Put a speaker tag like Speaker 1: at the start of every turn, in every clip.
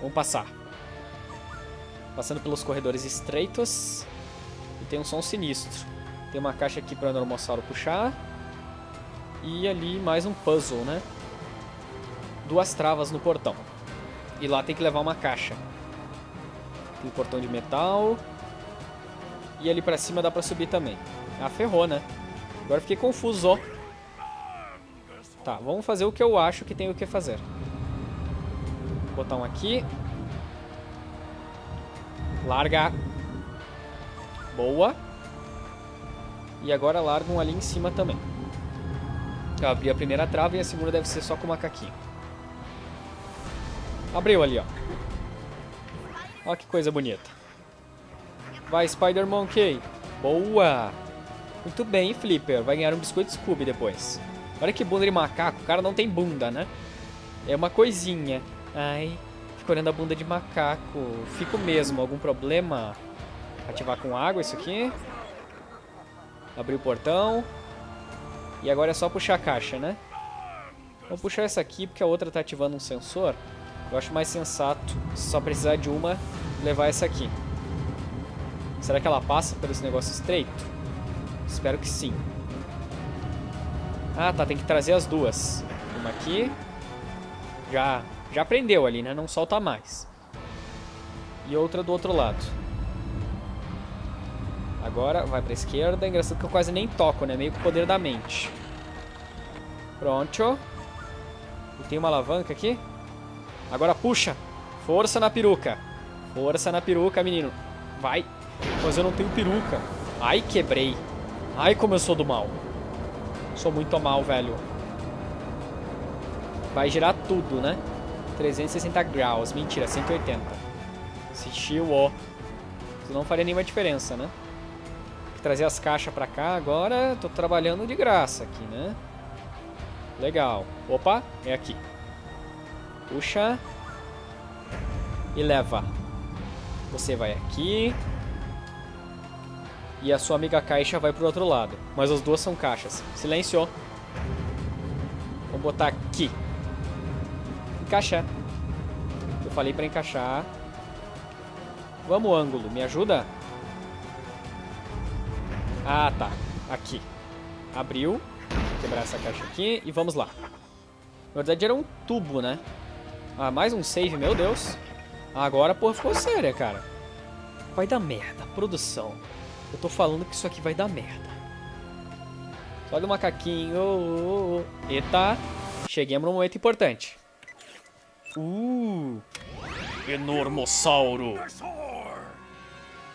Speaker 1: Vamos passar. Passando pelos corredores estreitos. E tem um som sinistro. Tem uma caixa aqui para o Normossauro puxar. E ali mais um puzzle, né? Duas travas no portão. E lá tem que levar uma caixa. Tem um portão de metal. E ali pra cima dá pra subir também. Ah, ferrou, né? Agora fiquei confuso, ó. Tá, vamos fazer o que eu acho que tem o que fazer. Um aqui. Larga. Boa. E agora larga um ali em cima também. Eu abri a primeira trava e a segunda deve ser só com o macaquinho. Abriu ali, ó. Olha que coisa bonita. Vai, Spider Monkey. Boa. Muito bem, Flipper. Vai ganhar um biscoito Scooby depois. Olha que bunda de macaco. O cara não tem bunda, né? É uma coisinha. Ai, fico olhando a bunda de macaco. Fico mesmo. Algum problema? Ativar com água isso aqui. Abrir o portão. E agora é só puxar a caixa, né? Vou puxar essa aqui porque a outra tá ativando um sensor. Eu acho mais sensato, se só precisar de uma, levar essa aqui. Será que ela passa por esse negócio estreito? Espero que sim. Ah, tá, tem que trazer as duas. Uma aqui. Já, já prendeu ali, né? Não solta mais. E outra do outro lado. Agora vai pra esquerda. Engraçado que eu quase nem toco, né? Meio com o poder da mente. Pronto. E tem uma alavanca aqui. Agora puxa. Força na peruca. Força na peruca, menino. Vai. Mas eu não tenho peruca. Ai, quebrei. Ai, como eu sou do mal. Sou muito mal, velho. Vai girar tudo, né? 360 graus. Mentira, 180. Assistiu, ó. Isso não faria nenhuma diferença, né? trazer as caixas pra cá agora. Tô trabalhando de graça aqui, né? Legal. Opa, é aqui. Puxa. E leva. Você vai aqui. E a sua amiga caixa vai pro outro lado. Mas as duas são caixas. Silêncio. Vamos botar aqui. Encaixar. Eu falei pra encaixar. Vamos, ângulo. Me ajuda? Ah, tá. Aqui. Abriu. Vou quebrar essa caixa aqui e vamos lá. Na verdade era um tubo, né? Ah, mais um save, meu Deus. Agora, porra, ficou séria, cara. Vai dar merda. Produção. Eu tô falando que isso aqui vai dar merda. Olha o macaquinho. Eita. Cheguemos num momento importante. Uh. Enormossauro.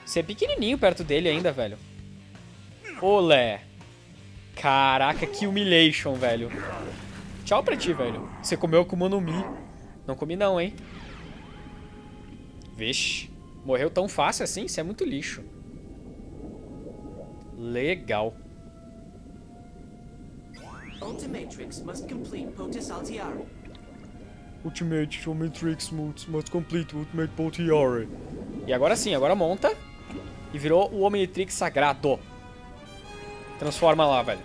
Speaker 1: Você é pequenininho perto dele ainda, velho. Olé. Caraca, que humilhation, velho. Tchau pra ti, velho. Você comeu o Kuma no Mi. Não comi não, hein. Vixe. Morreu tão fácil assim? Isso é muito lixo. Legal. Ultimatrix must complete Potis Altiari. Ultimate Matrix must complete Ultimate Potiare. E agora sim, agora monta. E virou o Omnitrix Sagrado. Transforma lá, velho.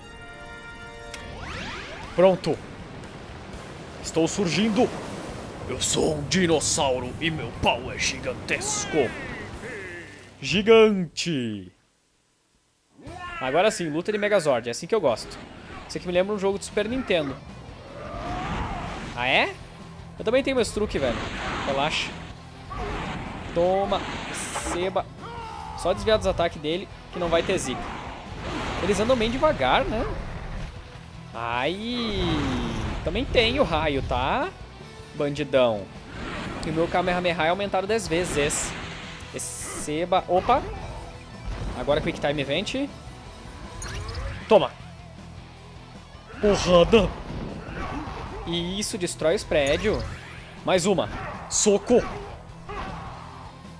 Speaker 1: Pronto. Estou surgindo. Eu sou um dinossauro e meu pau é gigantesco. Gigante. Agora sim, luta de Megazord. É assim que eu gosto. Isso aqui me lembra um jogo de Super Nintendo. Ah, é? Eu também tenho meus truques, velho. Relaxa. Toma. Receba. Só desviar dos ataques dele, que não vai ter zica. Eles andam bem devagar, né? Ai, também tem o raio, tá? Bandidão. E o meu Kamehameha é aumentado 10 vezes. Receba. Opa. Agora Quick Time Event. Toma. Porrada. E isso destrói os prédios. Mais uma. Soco.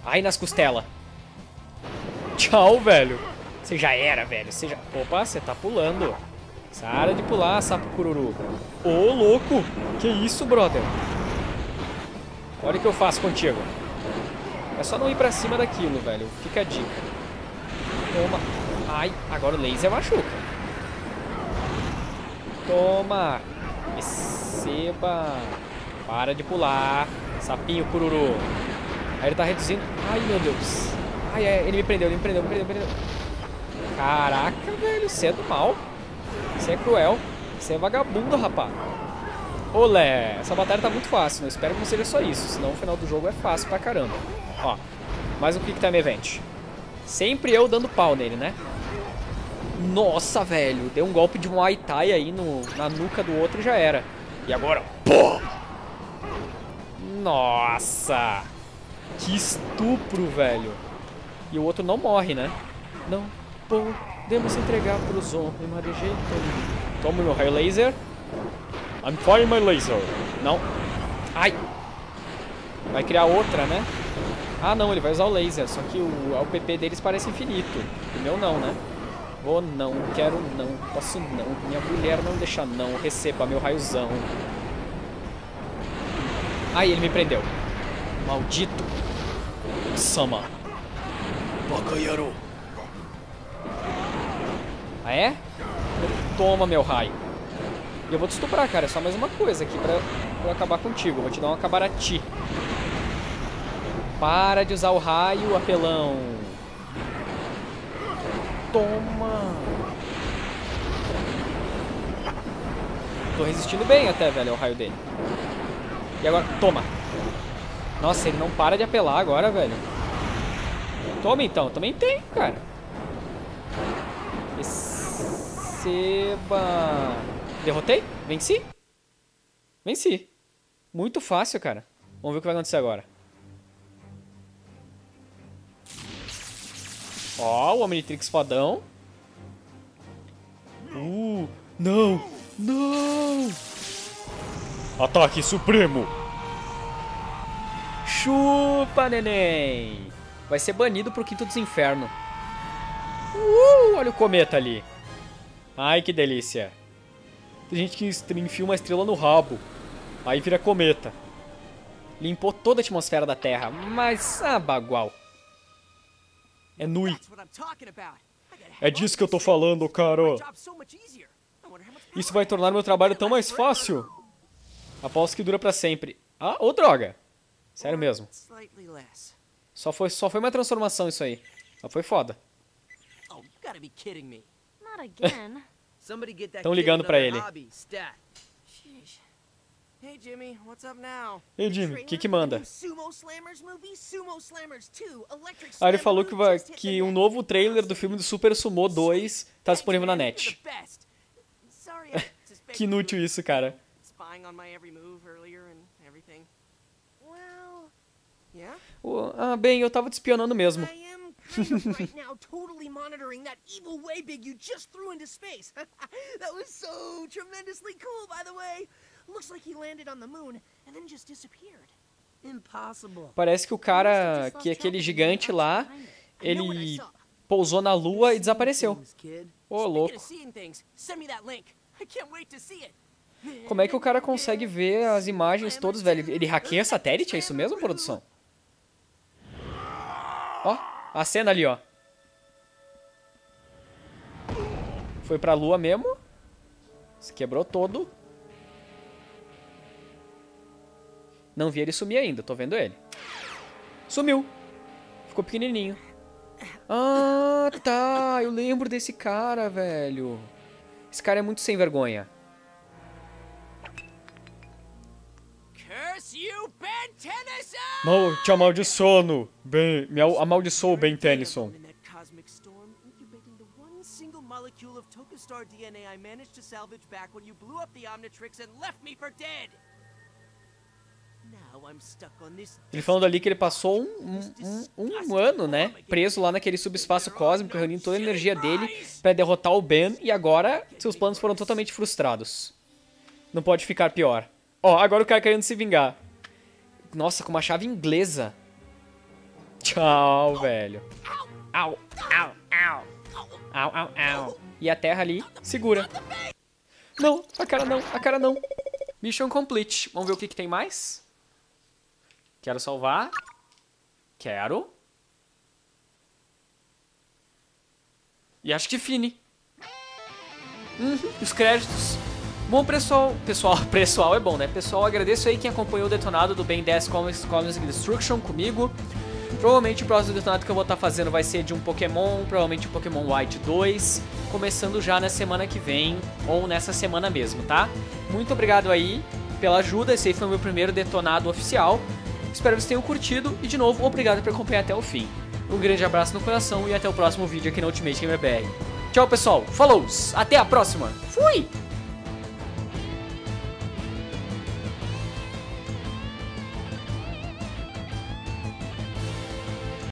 Speaker 1: Ai, nas costelas. Tchau, velho. Você já era, velho. Você já... Opa, você tá pulando. Sara de pular, sapo cururu. Ô, louco. Que isso, brother? Olha o que eu faço contigo. É só não ir pra cima daquilo, velho. Fica a dica. Toma. Ai, agora o laser machuca. Toma. Receba. Para de pular. Sapinho cururu. Aí ele tá reduzindo. Ai, meu Deus. Ai, ai, ele me prendeu, ele me prendeu, me prendeu, me prendeu. Caraca, velho, você é do mal. Você é cruel. Você é vagabundo, rapaz. Olé, essa batalha tá muito fácil. Não espero que não seja só isso, senão o final do jogo é fácil pra caramba. Ó, mais um Quick Time Event. Sempre eu dando pau nele, né? Nossa, velho. Deu um golpe de Muay Thai aí no, na nuca do outro e já era. E agora, pô! Nossa! Que estupro, velho. E o outro não morre, né? Não podemos entregar pro Zon de jeito Toma meu raio laser. I'm firing my laser. Não. Ai. Vai criar outra, né? Ah, não, ele vai usar o laser. Só que o, o PP deles parece infinito. O meu não, né? Vou não, quero não, posso não. Minha mulher não deixa não. Receba meu raiozão. Ai, ele me prendeu. Maldito. Sama. Bakayaru. Ah, é? Toma, meu raio. E eu vou te estuprar, cara. É só mais uma coisa aqui pra, pra acabar contigo. Eu vou te dar uma cabarati. Para de usar o raio, apelão. Toma. Tô resistindo bem até, velho, ao raio dele. E agora, toma. Nossa, ele não para de apelar agora, velho. Toma então, também tem, cara. Receba. Derrotei? Venci? Venci. Muito fácil, cara. Vamos ver o que vai acontecer agora. Ó, o Omnitrix fodão. Uh, não, não. Ataque supremo. Chupa, neném. Vai ser banido pro quinto dos infernos. Uh, olha o cometa ali. Ai, que delícia. Tem gente que enfia uma estrela no rabo. Aí vira cometa. Limpou toda a atmosfera da Terra, mas ah, bagual. É Nui. É disso que eu tô falando, cara. Isso vai tornar meu trabalho tão mais fácil. Aposto que dura pra sempre. Ah, ou droga. Sério mesmo. Só foi, só foi uma transformação isso aí. Mas foi foda. Estão ligando pra ele. Hey Jimmy, what's up now? Hey Jimmy, o que que manda? Ah, ele falou que, vai, que um novo trailer do filme do Super Sumo 2 tá disponível na net. que inútil isso, cara. ah, bem, eu tava te espionando mesmo. right now totally monitoring that evil way big you just threw into space. that was so tremendously cool, by the way. Looks like he landed on the moon and then just disappeared. Impossible. Parece que o cara, que é aquele gigante lá, ele pousou na lua e desapareceu. Ô, oh, louco. Como é que o cara consegue ver as imagens todas, velho? Ele hackeia satélite? É isso mesmo, produção? Ó, a cena ali, ó. Foi pra lua mesmo. Se quebrou todo. Não vi ele sumir ainda, tô vendo ele. Sumiu. Ficou pequenininho. Ah, tá. Eu lembro desse cara, velho. Esse cara é muito sem vergonha. Mal, te amaldiçono. Ben, me amaldiçoou Ben Tennyson. molecule of Tokastar DNA I managed to salvage back when you blew up the Omnitrix and left me for dead. Ele falando ali que ele passou um, um, um, ano, né, preso lá naquele subespaço cósmico, reunindo toda a energia dele para derrotar o Ben, e agora seus planos foram totalmente frustrados. Não pode ficar pior. Ó, agora o cara querendo se vingar. Nossa, com uma chave inglesa. Tchau, velho. Au, au, au. Au, au, au. E a terra ali, segura. Não, a cara não, a cara não. Mission complete. Vamos ver o que, que tem mais? Quero salvar. Quero. E acho que fine. Uhum, os créditos. Bom, pessoal, pessoal, pessoal é bom, né? Pessoal, agradeço aí quem acompanhou o detonado do Ben 10 Comics, Comics Destruction comigo. Provavelmente o próximo detonado que eu vou estar fazendo vai ser de um Pokémon, provavelmente um Pokémon White 2, começando já na semana que vem, ou nessa semana mesmo, tá? Muito obrigado aí pela ajuda, esse aí foi o meu primeiro detonado oficial. Espero que vocês tenham curtido e, de novo, obrigado por acompanhar até o fim. Um grande abraço no coração e até o próximo vídeo aqui no Ultimate Gamer BR. Tchau, pessoal. Falou! Até a próxima. Fui!